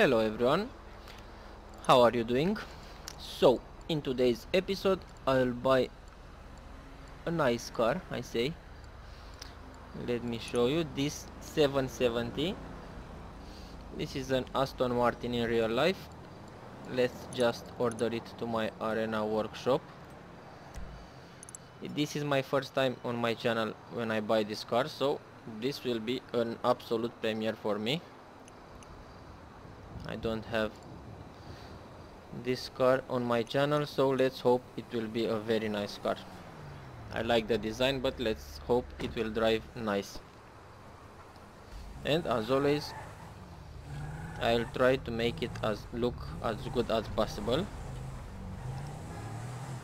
Hello everyone, how are you doing? So, in today's episode I'll buy a nice car, I say. Let me show you this 770. This is an Aston Martin in real life. Let's just order it to my Arena workshop. This is my first time on my channel when I buy this car, so this will be an absolute premiere for me I don't have this car on my channel so let's hope it will be a very nice car. I like the design but let's hope it will drive nice. And as always I'll try to make it as look as good as possible.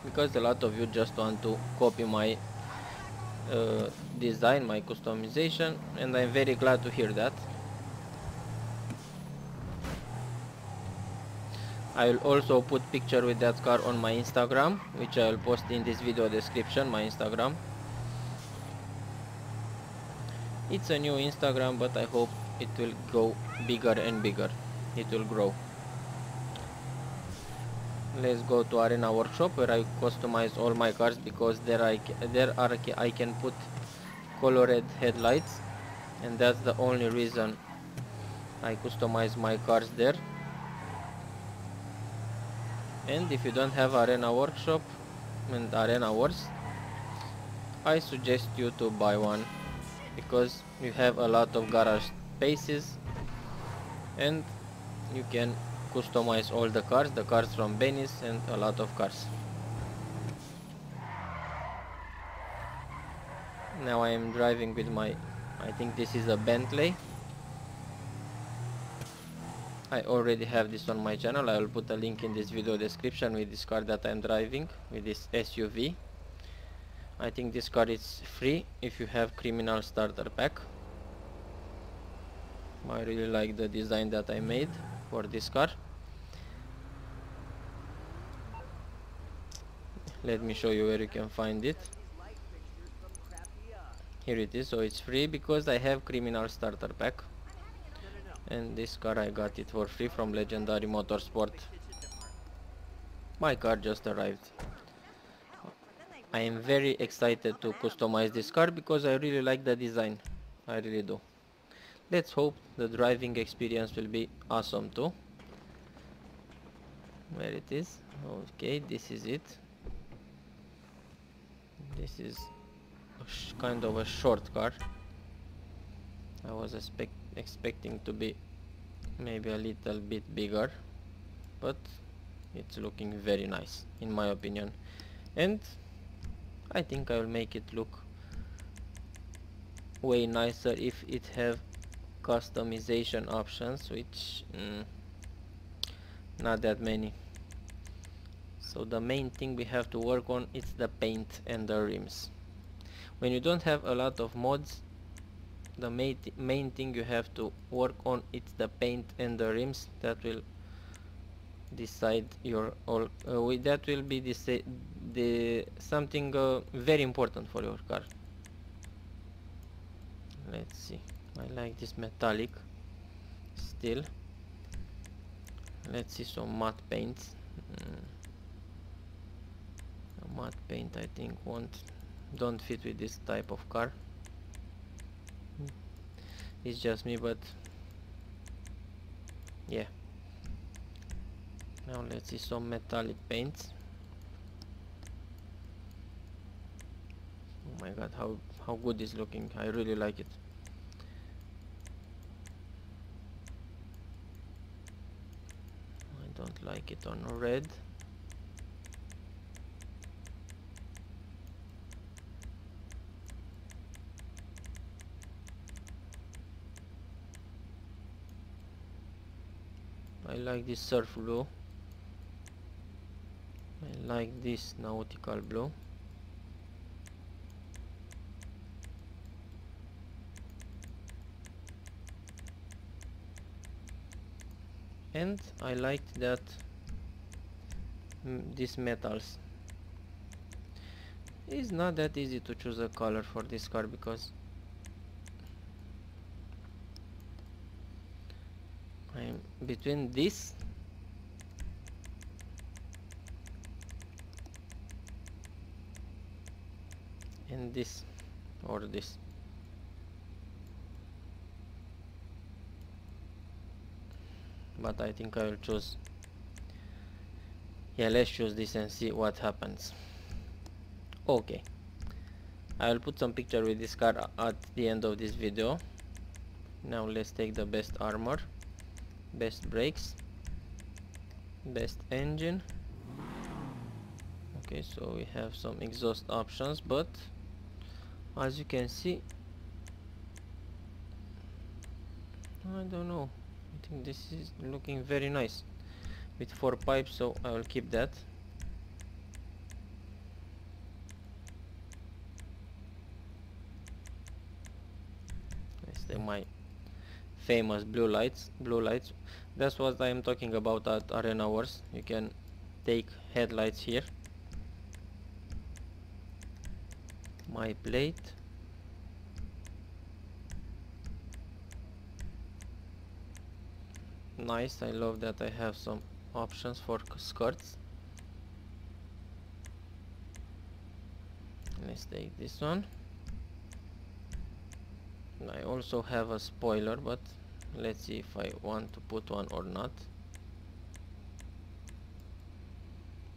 Because a lot of you just want to copy my uh, design, my customization and I'm very glad to hear that. I will also put picture with that car on my Instagram which I will post in this video description, my Instagram. It's a new Instagram but I hope it will go bigger and bigger. It will grow let's go to arena workshop where I customize all my cars because there I there are I can put colored headlights and that's the only reason I customize my cars there and if you don't have arena workshop and arena wars I suggest you to buy one because you have a lot of garage spaces and you can customize all the cars, the cars from Benny's and a lot of cars. Now I am driving with my, I think this is a Bentley. I already have this on my channel, I will put a link in this video description with this car that I am driving, with this SUV. I think this car is free if you have criminal starter pack. I really like the design that I made for this car. Let me show you where you can find it. Here it is. So it's free because I have criminal starter pack and this car I got it for free from legendary motorsport. My car just arrived. I am very excited to customize this car because I really like the design. I really do. Let's hope the driving experience will be awesome too. Where it is? Okay this is it. This is kind of a short car. I was expect expecting to be maybe a little bit bigger but it's looking very nice in my opinion. And I think I will make it look way nicer if it have customization options which mm, not that many. So the main thing we have to work on is the paint and the rims. When you don't have a lot of mods the main, th main thing you have to work on it's the paint and the rims that will decide your all uh, that will be the something uh, very important for your car. Let's see. I like this metallic still let's see some matte paints. Mm. matte paint I think won't don't fit with this type of car it's just me but yeah. Now let's see some metallic paints. Oh my god how how good is looking. I really like it. I don't like it on red I like this surf blue. I like this nautical blue. And I liked that mm, these metals. It's not that easy to choose a color for this car because I'm between this and this or this. But I think I will choose yeah let's choose this and see what happens. Okay. I will put some picture with this car at the end of this video. Now let's take the best armor best brakes. Best engine. Okay so we have some exhaust options but as you can see I don't know. I think this is looking very nice with four pipes so I will keep that. Let's my famous blue lights blue lights. That's what I am talking about at arena wars. You can take headlights here. My plate. Nice I love that I have some options for skirts. Let's take this one I also have a spoiler but let's see if I want to put one or not.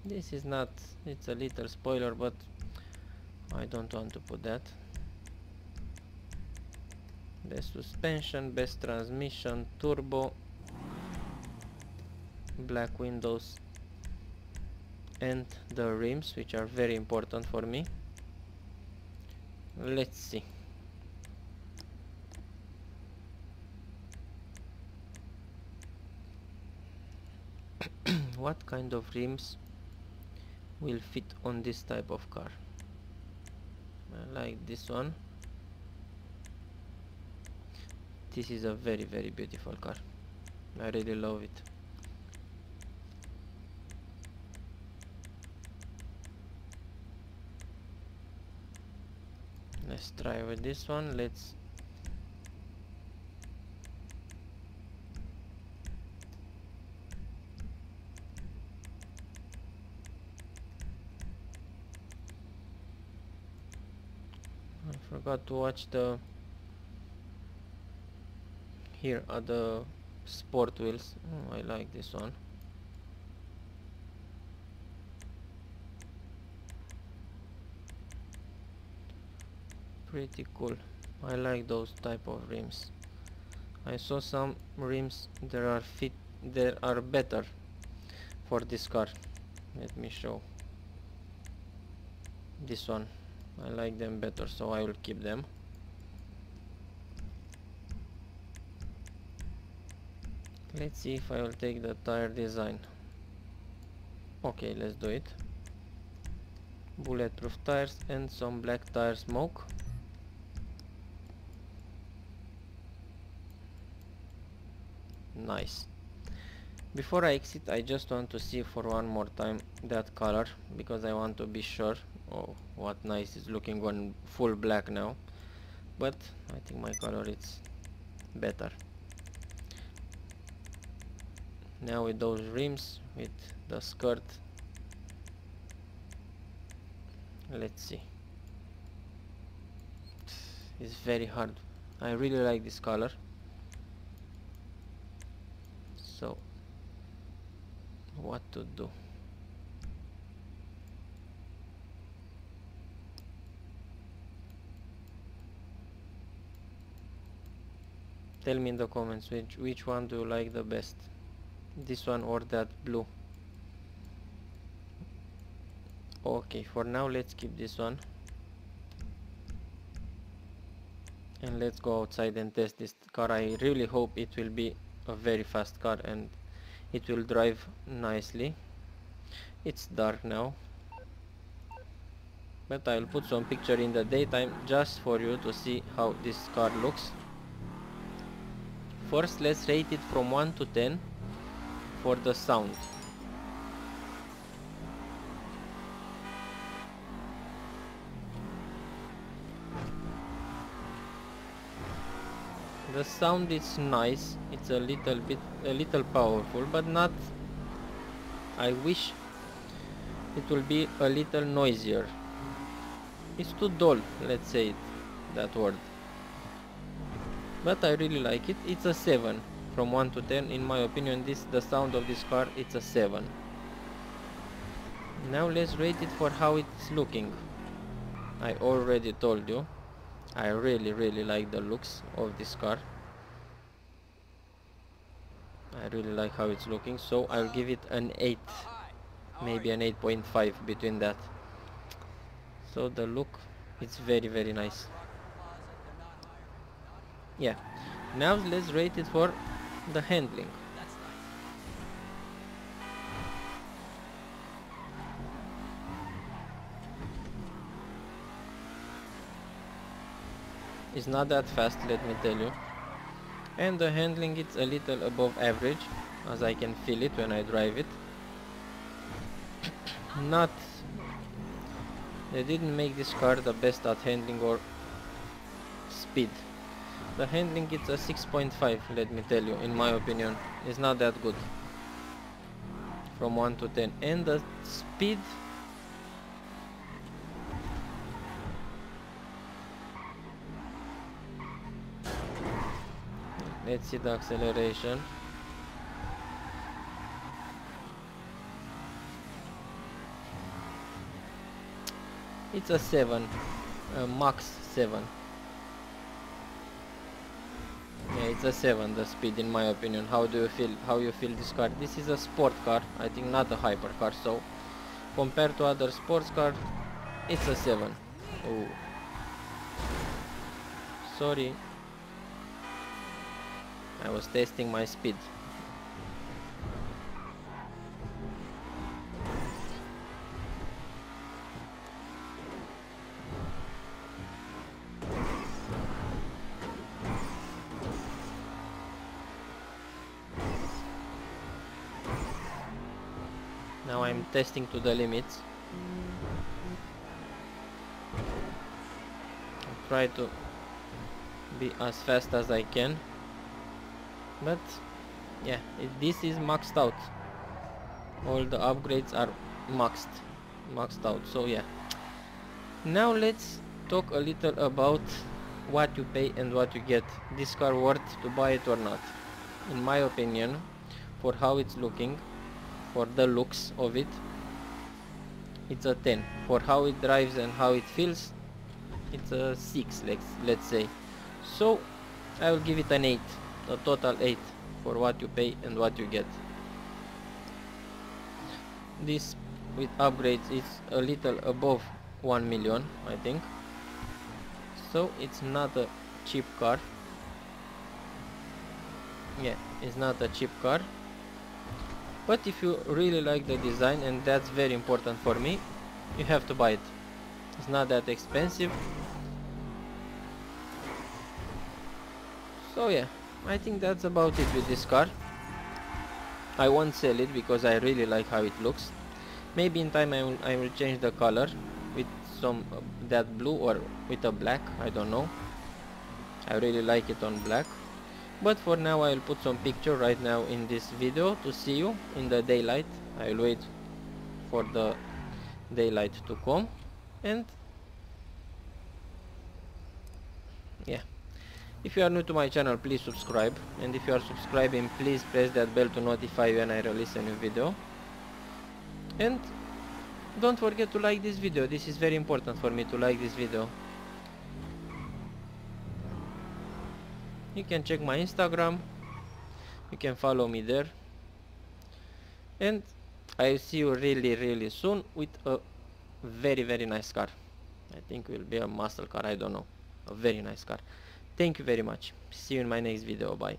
This is not it's a little spoiler but I don't want to put that. Best suspension best transmission turbo black windows and the rims which are very important for me. Let's see what kind of rims will fit on this type of car? I like this one. This is a very very beautiful car. I really love it. Let's try with this one. Let's to watch the here are the sport wheels. Oh, I like this one. Pretty cool. I like those type of rims. I saw some rims that are fit that are better for this car. Let me show this one I like them better so I will keep them. Let's see if I will take the tire design. Okay let's do it. Bulletproof tires and some black tire smoke. Nice before I exit I just want to see for one more time that color because I want to be sure oh what nice is looking on full black now. But I think my color is better. Now with those rims with the skirt let's see. It's very hard. I really like this color so what to do tell me in the comments which which one do you like the best? This one or that blue? Okay for now let's keep this one. And let's go outside and test this car. I really hope it will be a very fast car and it will drive nicely. It's dark now. But I'll put some picture in the daytime just for you to see how this car looks. First let's rate it from 1 to 10 for the sound. The sound is nice it's a little bit a little powerful but not I wish it will be a little noisier. It's too dull let's say it, that word. But I really like it. It's a 7 from 1 to 10 in my opinion this the sound of this car it's a 7 now let's rate it for how it's looking. I already told you I really really like the looks of this car I really like how it's looking so I'll give it an 8 maybe an 8.5 between that. So the look it's very very nice. Yeah now let's rate it for the handling. It's not that fast let me tell you and the handling it's a little above average as I can feel it when I drive it. Not they didn't make this car the best at handling or speed. The handling it's a 6.5 let me tell you in my opinion. It's not that good. From 1 to 10 and the speed let's see the acceleration. It's a 7 a max 7 yeah it's a 7 the speed in my opinion. How do you feel how you feel this car? This is a sport car I think not a hypercar so compared to other sports car it's a 7 oh. Sorry I was testing my speed. Now I'm testing to the limits. I'll try to be as fast as I can but yeah it, this is maxed out. All the upgrades are maxed maxed out. So yeah. Now let's talk a little about what you pay and what you get. This car worth to buy it or not? In my opinion for how it's looking for the looks of it it's a 10 for how it drives and how it feels it's a 6 let's let's say. So I will give it an 8 a total 8 for what you pay and what you get. This with upgrades is a little above 1 million I think. So it's not a cheap car. Yeah it's not a cheap car. But if you really like the design and that's very important for me you have to buy it. It's not that expensive. So yeah I think that's about it with this car. I won't sell it because I really like how it looks. Maybe in time I will, I will change the color with some uh, that blue or with a black I don't know. I really like it on black. But for now I will put some picture right now in this video to see you in the daylight. I will wait for the daylight to come. And yeah if you are new to my channel, please subscribe. And if you are subscribing, please press that bell to notify when I release a new video. And don't forget to like this video. This is very important for me to like this video. You can check my Instagram. You can follow me there. And I'll see you really really soon with a very very nice car. I think it will be a muscle car, I don't know. A very nice car. Thank you very much. See you in my next video. Bye.